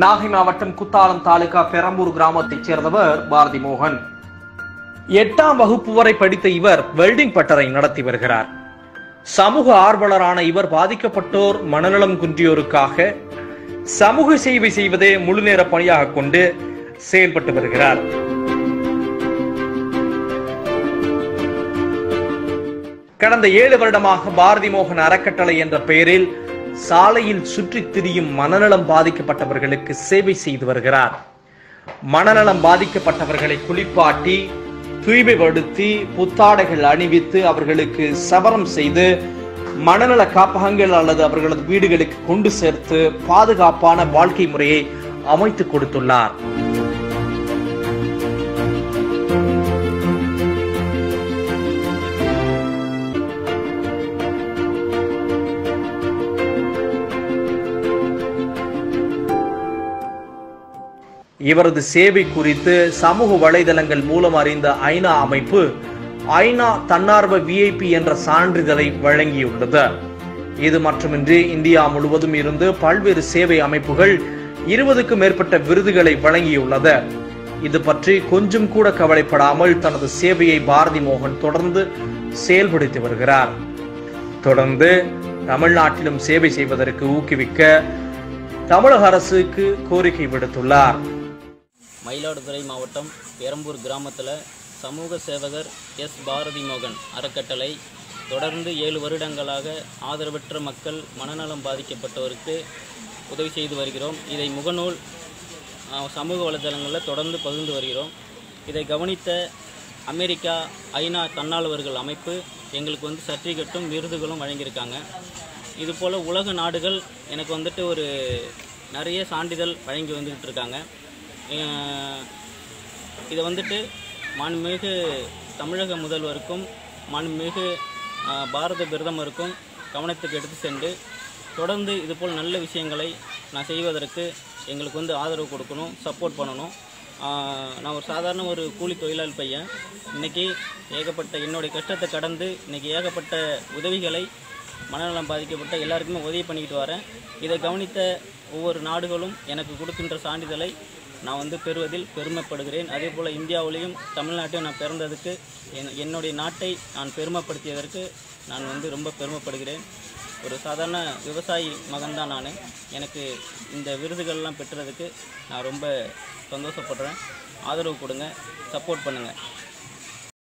நாகை மாவட்டம் குத்தாலம் தாலுகா பெரம்பூர் கிராமத்தைச் சேர்ந்தவர் பாரதி மோகன். எட்டாம் வகுப்பு வரை படித்த இவர் வெல்டிங் பட்டறை நடத்தி வருகிறார். சமூக ஆர்வலரான இவர் பாதிக்கப்பட்டோர் மனநலம் குன்றியோருக்காக சமூக சேவை செய்வதே முழுநேர பணியாக கொண்டு செயல்பட்டு வருகிறார். கடந்த ஏழு வருடமாக பாரதி மோகன் அறக்கட்டளை என்ற பெயரில் சாலையில் சுற்றித் திரியும் மனநலம் பாதிக்கப்பட்டவர்களுக்கு சேவை செய்து வருகிறார். மனநலம் பாதிக்கப்பட்டவர்களை குளிப்பாட்டி தூய்மைப்படுத்தி புத்தாடைகள் அணிவித்து அவர்களுக்கு சபரம் செய்து மனநல காப்பகங்கள் அல்லது அவர்களது வீடுகளுக்கு கொண்டு சேர்த்து பாதுகாப்பான வாழ்க்கை முறையை அமைத்து கொடுத்துள்ளார். இவரது சேவை குறித்து சமூக வலைதளங்கள் மூலம் அறிந்த ஐநா அமைப்பு ஐநா தன்னார்வ விஐபி என்ற சான்றிதழை வழங்கியுள்ளது. இது மட்டுமின்றி இந்தியா முழுவதும் இருந்து பல்வேறு சேவை அமைப்புகள் இருபதுக்கும் மேற்பட்ட விருதுகளை வழங்கியுள்ளது. இது பற்றி கொஞ்சம் கூட கவலைப்படாமல் தனது சேவையை பாரதி மோகன் தொடர்ந்து செயல்படுத்தி வருகிறார். தொடர்ந்து தமிழ்நாட்டிலும் சேவை செய்வதற்கு ஊக்குவிக்க தமிழக அரசுக்கு கோரிக்கை விடுத்துள்ளார். மயிலாடுதுறை மாவட்டம் பெரம்பூர் கிராமத்தில் சமூக சேவகர் எஸ். பாரதி மோகன் அறக்கட்டளை தொடர்ந்து ஏழு வருடங்களாக ஆதரவற்ற மக்கள் மனநலம் பாதிக்கப்பட்டோருக்கு உதவி செய்து வருகிறோம். இதை முகநூல் சமூக வலைதளங்களில் தொடர்ந்து பகிர்ந்து வருகிறோம். இதை கவனித்த அமெரிக்கா ஐநா தன்னார்வர்கள் அமைப்பு எங்களுக்கு வந்து சர்டிஃபிகேட்டும் விருதுகளும் வழங்கியிருக்காங்க. இதுபோல் உலக நாடுகள் எனக்கு வந்துட்டு ஒரு நிறைய சான்றிதழ் வழங்கி வந்துக்கிட்டு இருக்காங்க. இதை வந்துட்டு மாண்புமிகு தமிழக முதல்வருக்கும் மாண்புமிகு பாரத பிரதமருக்கும் கவனத்துக்கு எடுத்து சென்று தொடர்ந்து இதுபோல் நல்ல விஷயங்களை நான் செய்வதற்கு எங்களுக்கு வந்து ஆதரவு கொடுக்கணும் சப்போர்ட் பண்ணணும். நான் ஒரு சாதாரண ஒரு கூலி தொழிலாளி பையன். இன்றைக்கி ஏகப்பட்ட என்னுடைய கஷ்டத்தை கடந்து இன்றைக்கி ஏகப்பட்ட உதவிகளை மனநலம் பாதிக்கப்பட்ட எல்லாருக்குமே உதவி பண்ணிக்கிட்டு வரேன். இதை கவனித்த ஒவ்வொரு நாடுகளும் எனக்கு கொடுக்கின்ற சான்றிதழை நான் வந்து பெறுவதில் பெருமைப்படுகிறேன். அதே போல் இந்தியாவிலையும் தமிழ்நாட்டையும் நான் பிறந்ததுக்கு என் என்னுடைய நாட்டை நான் பெருமைப்படுத்தியதற்கு நான் வந்து ரொம்ப பெருமைப்படுகிறேன். ஒரு சாதாரண விவசாயி மகன்தான் நான். எனக்கு இந்த விருதுகள்லாம் பெற்றதுக்கு நான் ரொம்ப சந்தோஷப்படுறேன். ஆதரவு கொடுங்க சப்போர்ட் பண்ணுங்கள்